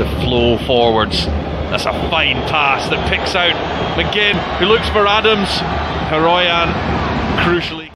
to flow forwards. That's a fine pass that picks out McGinn, who looks for Adams. Haroyan, crucially.